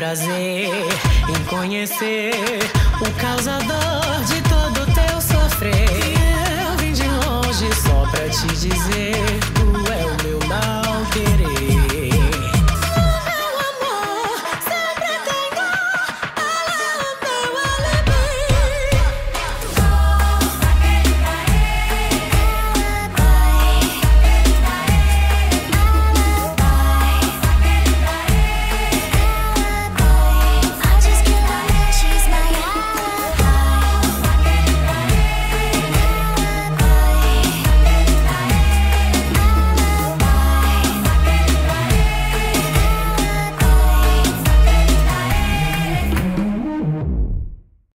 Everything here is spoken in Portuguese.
prazer em conhecer o causador de todo teu sofrer. E Eu vim de longe só pra te dizer.